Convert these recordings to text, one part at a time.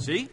¿Sí?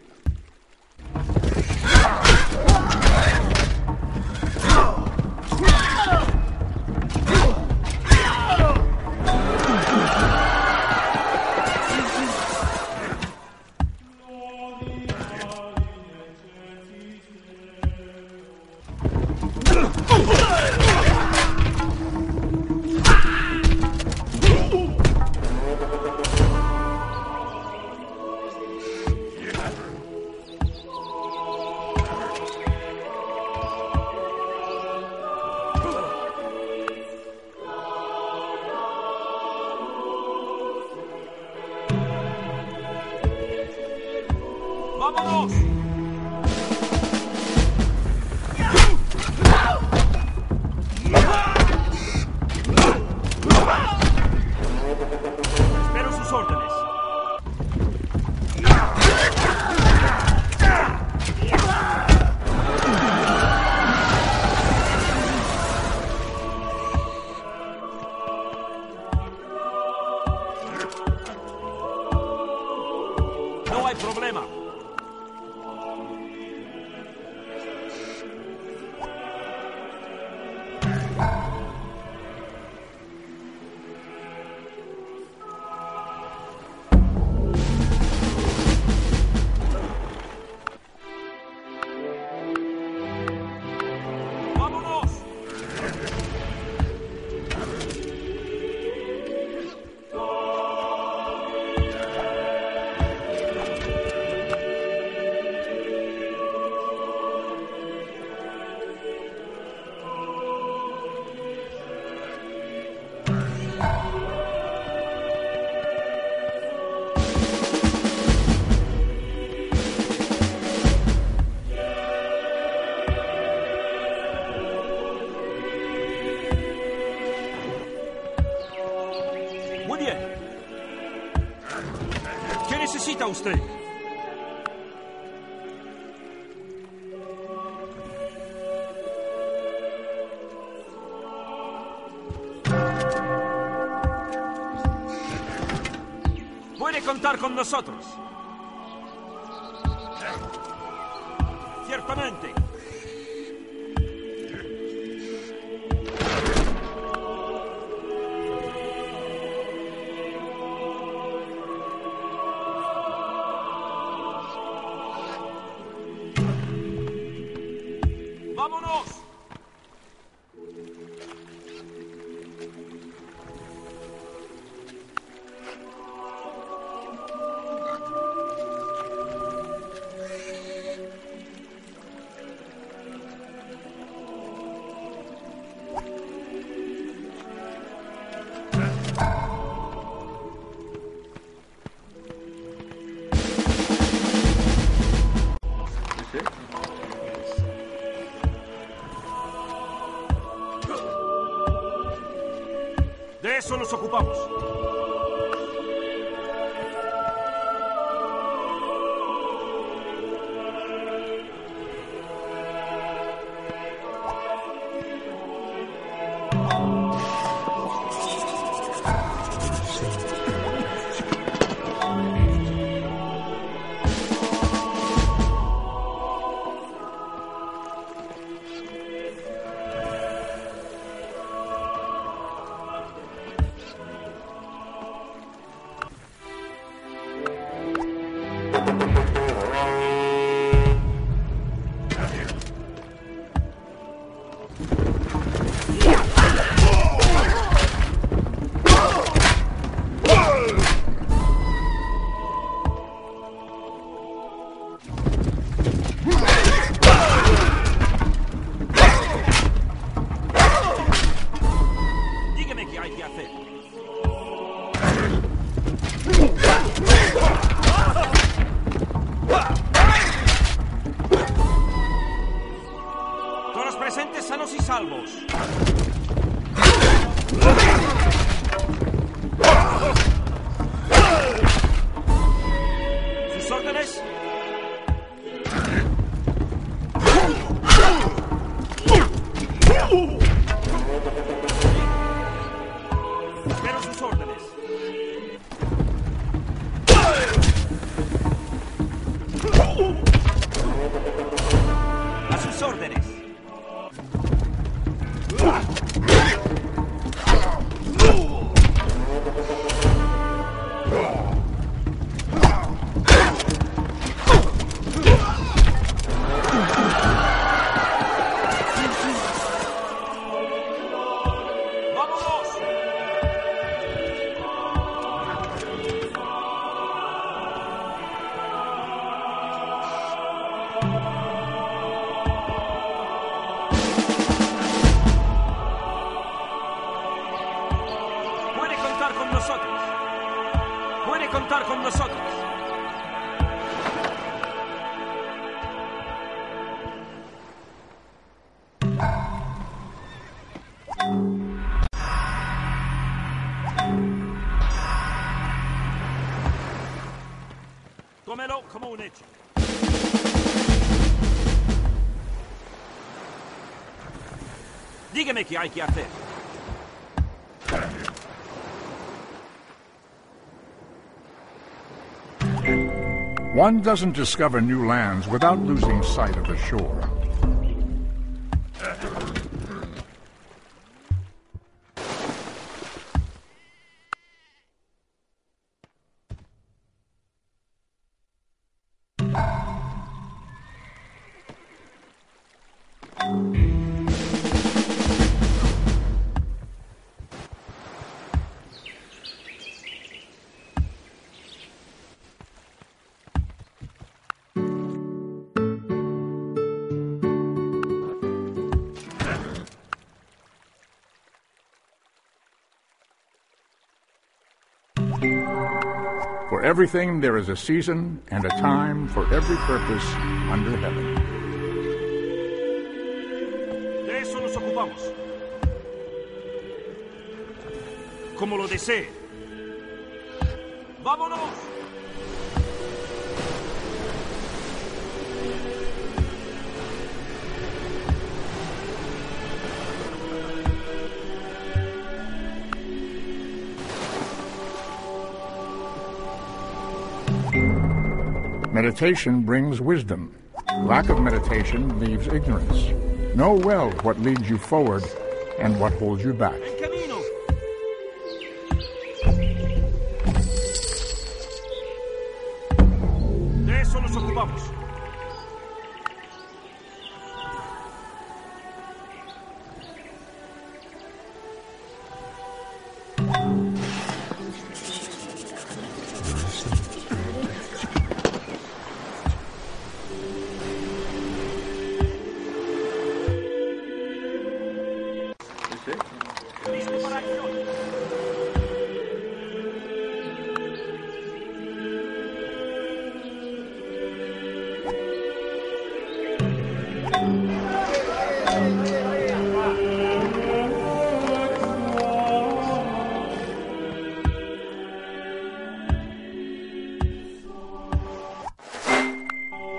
¡Vámonos! Con nosotros. Ciertamente. órdenes. Dígame qué hay que hacer. One doesn't discover new lands without losing sight of the shore. Everything there is a season and a time for every purpose under heaven. De eso nos ocupamos. Como lo desee. ¡Vámonos! Meditation brings wisdom. Lack of meditation leaves ignorance. Know well what leads you forward and what holds you back.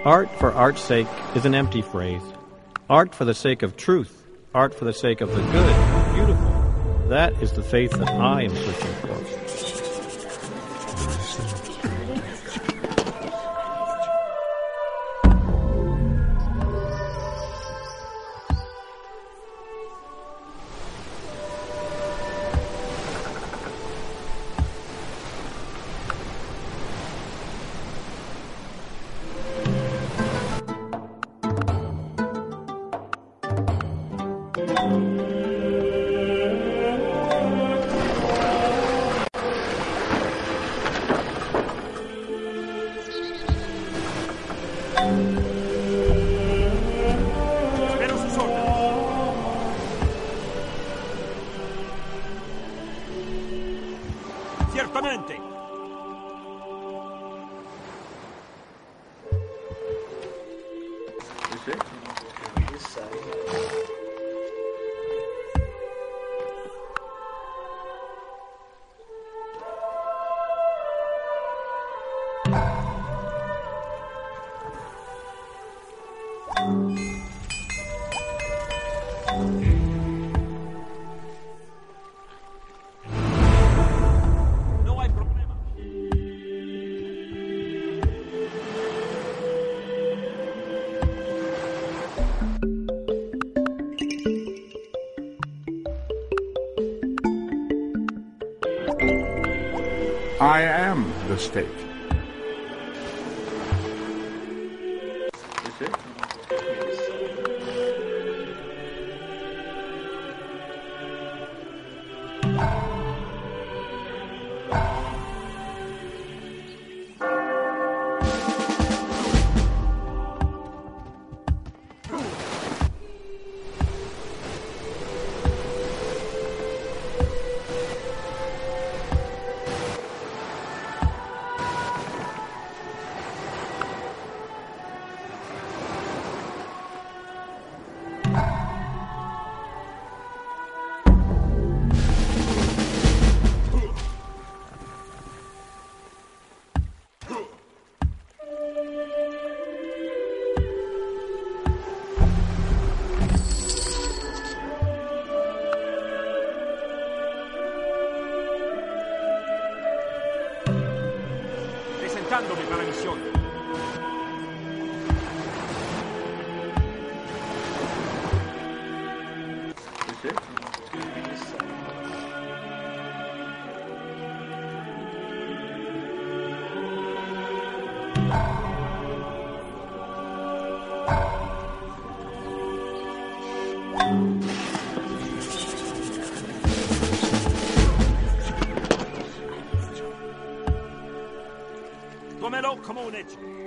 Art for art's sake is an empty phrase. Art for the sake of truth, art for the sake of the good, beautiful. That is the faith that I am searching for. certamente! Thank you. I am the state. Okay. come on it.